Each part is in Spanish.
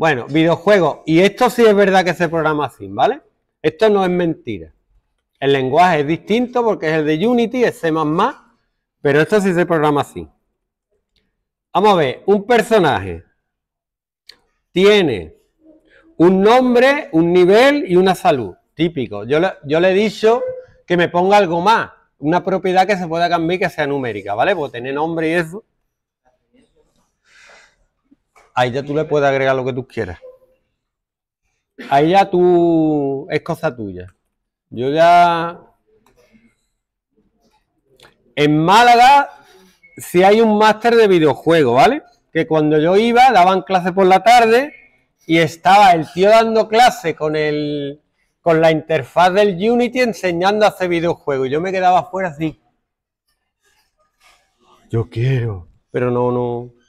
Bueno, videojuegos. Y esto sí es verdad que se programa así, ¿vale? Esto no es mentira. El lenguaje es distinto porque es el de Unity, es C++, pero esto sí se programa así. Vamos a ver, un personaje tiene un nombre, un nivel y una salud. Típico. Yo le, he dicho que me ponga algo más, una propiedad que se pueda cambiar que sea numérica, ¿vale? Porque tener nombre y eso. Ahí ya tú le puedes agregar lo que tú quieras. Ahí ya tú es cosa tuya. Yo ya. En Málaga si hay un máster de videojuego, ¿vale? Que cuando yo iba daban clase por la tarde y estaba el tío dando clase con el con la interfaz del Unity enseñando a hacer videojuegos. Yo me quedaba afuera así. Yo quiero, pero no, no.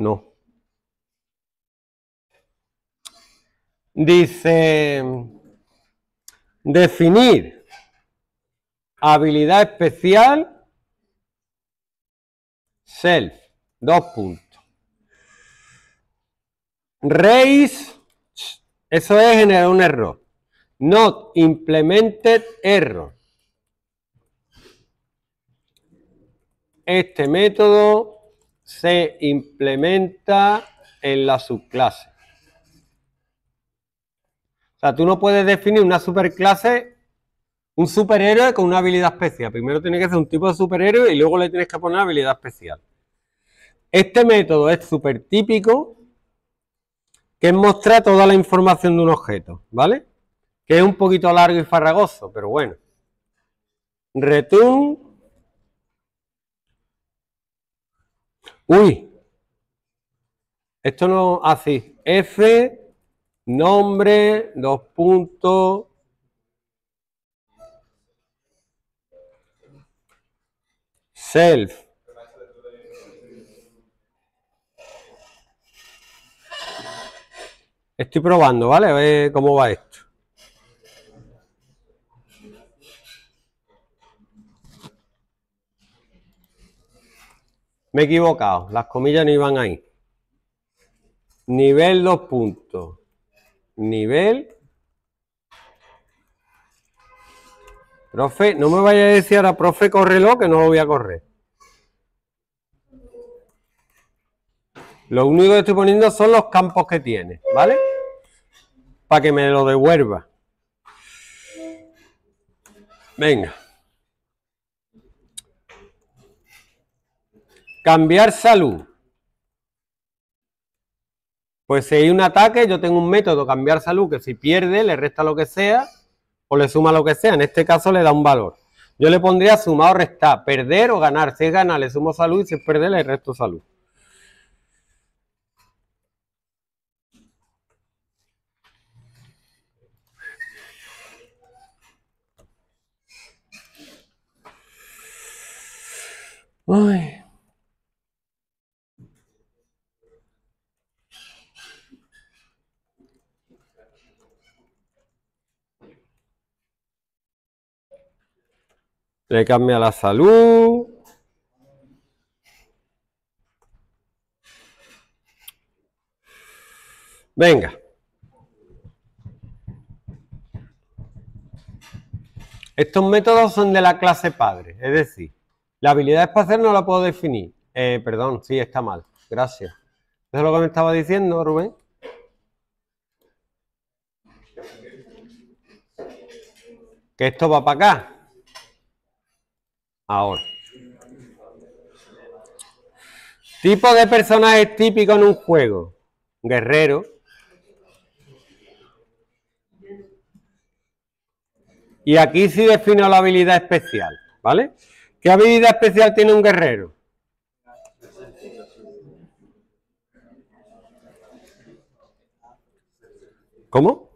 No. Dice, definir habilidad especial, self, dos puntos. Raise, eso es generar un error. Not implemented error. Este método se implementa en la subclase. O sea, tú no puedes definir una superclase, un superhéroe con una habilidad especial. Primero tiene que ser un tipo de superhéroe y luego le tienes que poner habilidad especial. Este método es súper típico, que es mostrar toda la información de un objeto, ¿vale? Que es un poquito largo y farragoso, pero bueno. Return. Uy. Esto no así. F nombre, dos puntos. Self. Estoy probando, ¿vale? A ver cómo va esto. Me he equivocado, las comillas no iban ahí. Nivel dos puntos nivel. Profe, no me vaya a decir ahora, profe, córrelo, que no lo voy a correr. Lo único que estoy poniendo son los campos que tiene, ¿vale? Para que me lo devuelva. Venga. Cambiar salud. Pues si hay un ataque, yo tengo un método, cambiar salud, que si pierde, le resta lo que sea o le suma lo que sea. En este caso le da un valor. Yo le pondría sumar o restar, perder o ganar. Si es ganar, le sumo salud y si es perder, le resto salud. Ay. Le cambia la salud. Venga. Estos métodos son de la clase padre, es decir, la habilidad espacial no la puedo definir. Eh, perdón, sí, está mal. Gracias. ¿Eso es lo que me estaba diciendo, Rubén? Que esto va para acá. Ahora. Tipo de personaje típico en un juego. Guerrero. Y aquí sí defino la habilidad especial, ¿vale? ¿Qué habilidad especial tiene un guerrero? ¿Cómo?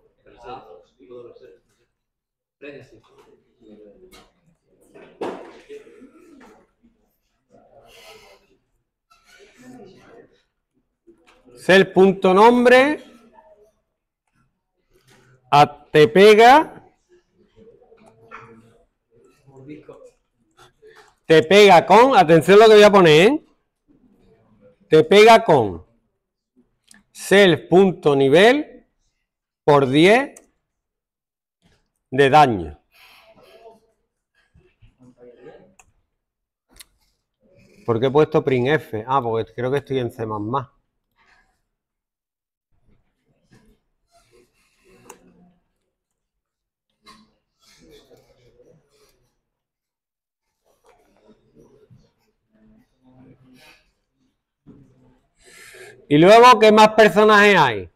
El punto nombre. A, te pega. Te pega con, atención lo que voy a poner, ¿eh? Te pega con self.nivel por 10 de daño. ¿Por qué he puesto printf? Ah, porque creo que estoy en C++. Y luego, ¿qué más personajes hay?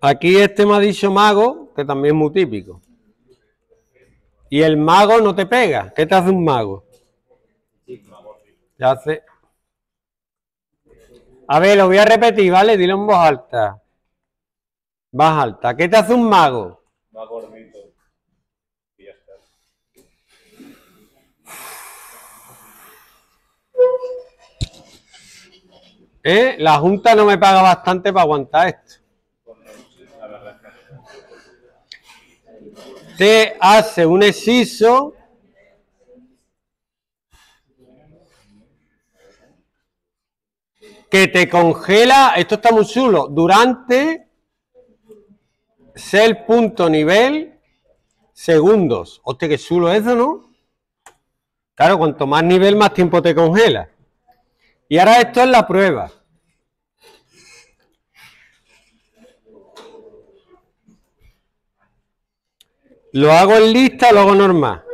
Aquí este me ha dicho mago, que también es muy típico. Y el mago no te pega. ¿Qué te hace un mago? Ya sé. A ver, lo voy a repetir, ¿vale? Dilo en voz alta. Más alta. ¿Qué te hace un mago? Más ¿Eh? La Junta no me paga bastante para aguantar esto. te hace un hechizo que te congela, esto está muy chulo, durante ser punto nivel segundos. Hostia, qué chulo eso, ¿no? Claro, cuanto más nivel, más tiempo te congela. Y ahora esto es la prueba. ¿Lo hago en lista lo hago normal?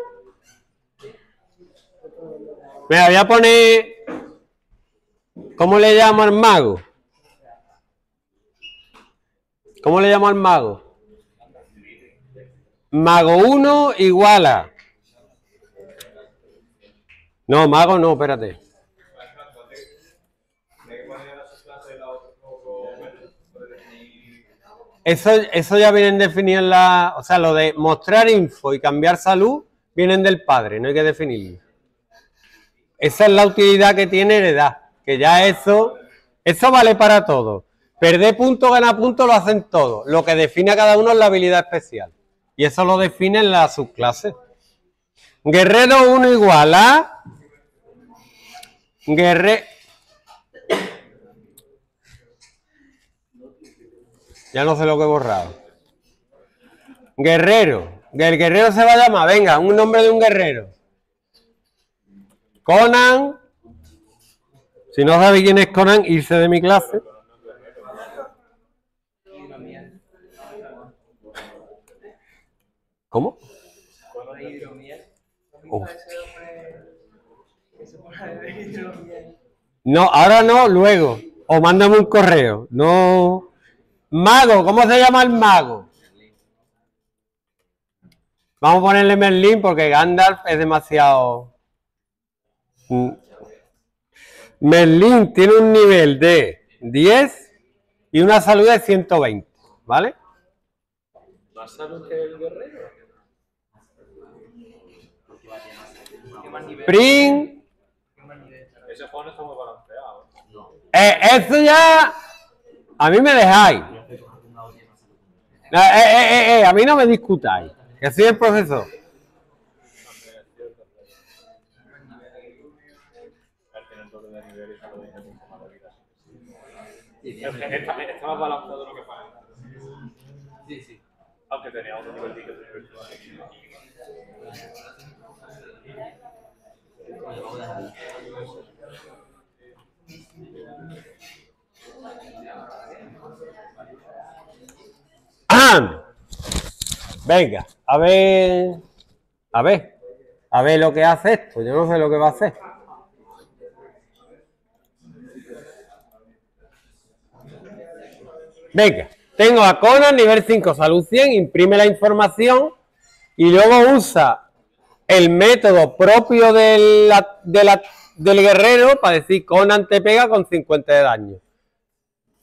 Me voy a poner... ¿Cómo le llamo al mago? ¿Cómo le llamo al mago? Mago 1 igual a... No, mago no, espérate. Eso, eso ya vienen definidos en la. O sea, lo de mostrar info y cambiar salud vienen del padre, no hay que definirlo. Esa es la utilidad que tiene heredad, que ya eso, eso vale para todo. Perder punto, ganar punto lo hacen todos. Lo que define a cada uno es la habilidad especial. Y eso lo define en la subclase. Guerrero 1 igual a guerrero Ya no sé lo que he borrado. Guerrero. El guerrero se va a llamar, venga, un nombre de un guerrero. Conan. Si no sabe quién es Conan, irse de mi clase. ¿Cómo? No, ahora no, luego. O mándame un correo. No. Mago, ¿cómo se llama el mago? Vamos a ponerle Merlin porque Gandalf es demasiado... Mm. Merlin tiene un nivel de 10 y una salud de 120, ¿vale? ¿Más salud que el guerrero? Pring. Ese juego no está muy balanceado. Eh, eso ya... A mí me dejáis. Eh, eh, eh, eh, a mí no me discutáis, que soy el profesor. Está más balanceado de lo que parece. Sí, sí. Aunque tenía otro nivel de Venga, a ver, a ver, a ver lo que hace esto. Yo no sé lo que va a hacer. Venga, tengo a Conan nivel 5, salud 100, imprime la información y luego usa el método propio del guerrero para decir Conan te pega con 50 de daño.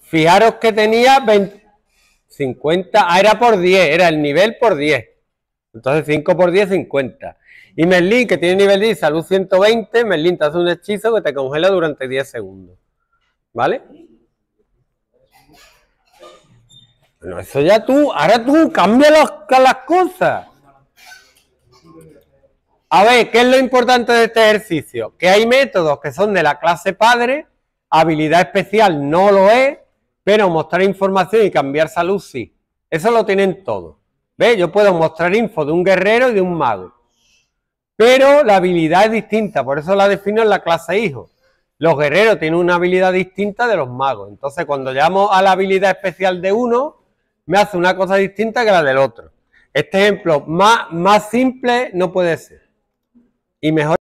Fijaros que tenía 20, 50, ah, era por 10, era el nivel por 10. Entonces 5 por 10, 50. Y Merlin, que tiene nivel 10 salud 120, Merlin te hace un hechizo que te congela durante 10 segundos. ¿Vale? Bueno, eso ya tú, ahora tú cambia las, las cosas. A ver, ¿qué es lo importante de este ejercicio? Que hay métodos que son de la clase padre, habilidad especial no lo es, pero mostrar información y cambiar salud sí. Eso lo tienen todos. ¿Ves? Yo puedo mostrar info de un guerrero y de un mago. Pero la habilidad es distinta, por eso la defino en la clase hijo. Los guerreros tienen una habilidad distinta de los magos. Entonces, cuando llamo a la habilidad especial de uno, me hace una cosa distinta que la del otro. Este ejemplo más, más simple no puede ser. Y mejor